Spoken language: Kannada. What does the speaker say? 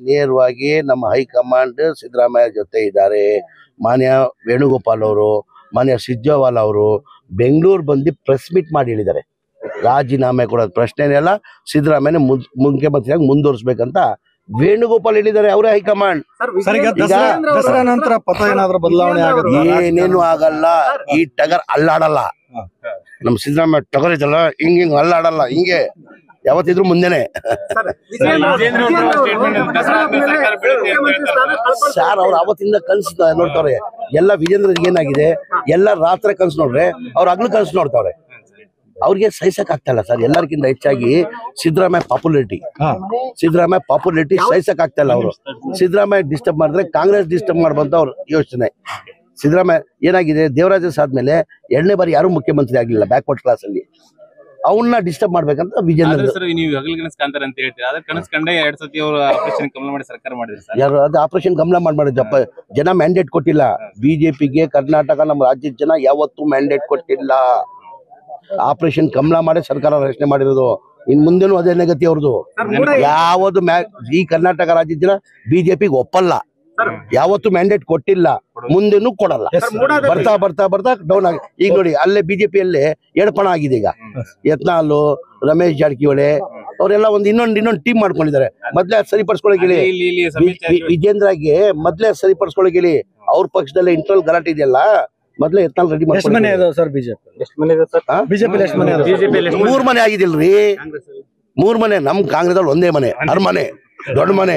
ನೇರವಾಗಿ ನಮ್ಮ ಹೈಕಮಾಂಡ್ ಸಿದ್ದರಾಮಯ್ಯ ಜೊತೆ ಇದ್ದಾರೆ. ಮಾನ್ಯ ವೇಣುಗೋಪಾಲ್ ಅವರು ಮಾನ್ಯ ಸಿಜ್ಜವಾಲ್ ಅವರು ಬೆಂಗಳೂರು ಬಂದು ಪ್ರೆಸ್ ಮೀಟ್ ಮಾಡಿ ಹೇಳಿದ್ದಾರೆ. ರಾಜೀನಾಮೆ ಕೊಡೋದು ಪ್ರಶ್ನೆನೆಲ್ಲ ಸಿದ್ದರಾಮಯ್ಯ ಮುನ್- ಮುಖ್ಯಮಂತ್ರಿಯಾಗಿ ಮುಂದುವರಿಸ್ಬೇಕಂತ ವೇಣುಗೋಪಾಲ್ ಹೇಳಿದ್ದಾರೆ ಅವರೇ ಹೈಕಮಾಂಡ್. ಸರ್ ಈಗ ಈಗ ದಸರಾ ದಸರಾ ನಂತರ ಪಥ ಏನಾದ್ರು ಬದಲಾವಣೆ ಆಗುತ್ತೆ? ಏನೇನು ಆಗಲ್ಲ? ಈ ಟಗರ್ ಅಲ್ಲಾಡಲ್ಲ. ನಮ್ಮ ಸಿದ್ದರಾಮಯ್ಯ ಟಗರ್ ಇದಲ್ಲ ಹಿಂಗ್ ಹಿಂಗ್ ಅಲ್ಲಾಡಲ್ಲ ಹಿಂಗೆ. ಯಾವತ್ತಿದ್ರು ಮುಂದೆನೆ. ಸರ್ ಅವ್ರು ಅವತ್ತಿಂದ ಕನ್ಸು ನೋಡ್ತಾವ್ರೆ ಎಲ್ಲ ವಿಜೇಂದ್ರ ಏನಾಗಿದೆ ಎಲ್ಲ ರಾತ್ರಿ ಕನ್ಸು ನೋಡ್ರೆ ಅವ್ರ ಹಗ್ಲು ಕನ್ಸು ನೋಡ್ತಾವ್ರೆ. ಅವ್ರಿಗೆ ಸಹಿಸಕ್ ಆಗ್ತಾ ಸರ್ ಎಲ್ಲರಿಗಿಂತ ಹೆಚ್ಚಾಗಿ ಸಿದ್ದರಾಮಯ್ಯ ಪಾಪ್ಯುಲಾರಿಟಿ. ಹಾ. ಸಿದ್ದರಾಮಯ್ಯ ಪಾಪ್ಯುಲಾರಿಟಿ ಸಹಿಸಕ್ ಆಗ್ತಾ ಇಲ್ಲ ಅವರು. ಸಿದ್ದರಾಮಯ್ಯ ಡಿಸ್ಟರ್ಬ್ ಮಾಡಿದ್ರೆ ಕಾಂಗ್ರೆಸ್ ಡಿಸ್ಟರ್ಬ್ ಮಾಡುವಂತ ಅವ್ರ ಯೋಚನೆ. ಸಿದ್ದರಾಮಯ್ಯ ಏನಾಗಿದೆ ದೇವರಾಜಸ್ ಆದ್ಮೇಲೆ ಎರಡನೇ ಬಾರಿ ಯಾರು ಮುಖ್ಯಮಂತ್ರಿ ಆಗಲಿಲ್ಲ ಬ್ಯಾಕ್ವರ್ಡ್ ಕ್ಲಾಸ್ ಅಲ್ಲಿ. ಅವನ್ನ ಡಿಸ್ಟರ್ಬ್ ಮಾಡ್ಬೇಕಂತ ವಿಜೇಂದ್ರ ಆದ್ರೆ ಸರ್ ನೀವು ಹಗಲು ಅಂತ ಹೇಳ್ತೀರಾ? ಅದ್ರ ಕನಸು ಕಂಡೇ ಎರಡ್ ಸತಿ ಅವರು ಆಪರೇಷನ್ ಕಮಲ ಮಾಡಿ ಸರ್ಕಾರ ಮಾಡಿದ್ರು ಸರ್. ಯಾರು ಅದು ಆಪರೇಷನ್ ಗಮನ ಜಪ ಜನ ಮ್ಯಾಂಡೇಟ್ ಕೊಟ್ಟಿಲ್ಲ. ಬಿಜೆಪಿಗೆ ಕರ್ನಾಟಕ ನಮ್ಮ ರಾಜ್ಯದ ಜನ ಯಾವತ್ತೂ ಮ್ಯಾಂಡೇಟ್ ಕೊಟ್ಟಿಲ್ಲ. ಆಪರೇಷನ್ ಕಮಲ ಮಾಡಿ ಸರ್ಕಾರ ರಚನೆ ಮಾಡಿರೋದು. ಇನ್ ಮುಂದೆನೂ ಅದೇ ಗತಿ ಅವ್ರದ್ದು. ಯಾವುದು ಮ್ಯಾ ಈ ಕರ್ನಾಟಕ ರಾಜ್ಯದ ಜನ ಬಿಜೆಪಿಗೆ ಒಪ್ಪಲ್ಲ. ಯಾವತ್ತು ಮ್ಯಾಂಡೇಟ್ ಕೊಟ್ಟಿಲ್ಲ. ಮುಂದೆನೂ ಕೊಡಲ್ಲ. ಬರ್ತಾ ಬರ್ತಾ ಬರ್ತಾ ಡೌನ್ ಆಗಿ. ಈಗ ನೋಡಿ ಅಲ್ಲೇ ಬಿಜೆಪಿಯಲ್ಲಿ ಎಡಪಣ ಆಗಿದೆ ಈಗ. ಯತ್ನಾಲು ರಮೇಶ್ ಜಾರಕಿಹೊಳಿ ಅವರೆಲ್ಲ ಒಂದು ಇನ್ನೊಂದು ಇನ್ನೊಂದು ಟೀಮ್ ಮಾಡ್ಕೊಂಡಿದ್ದಾರೆ. ಮೊದ್ಲೇ ಸರಿಪಡಿಸ್ಕೊಳಗಿಲಿ ವಿಜೇಂದ್ರಗೆ ಮೊದ್ಲೇ ಸರಿಪಡಿಸ್ಕೊಳಗಿಲಿ ಅವ್ರ ಪಕ್ಷದಲ್ಲೇ ಇಂಟ್ರಲ್ ಗಲಾಟೆ ಇದೆಯಲ್ಲ ಮೊದ್ಲೇ ಯತ್ನಾಲ್ ರೆಡಿ ಮನೆ ಸರ್ ಬಿಜೆಪಿ ಮೂರ್ ಮನೆ ಆಗಿದಿಲ್ರಿ. ಮೂರ್ ಮನೆ ನಮ್ ಕಾಂಗ್ರೆಸ್ ಅಲ್ಲಿ ಒಂದೇ ಮನೆ ಅರಮನೆ ದೊಡ್ಡ ಮನೆ.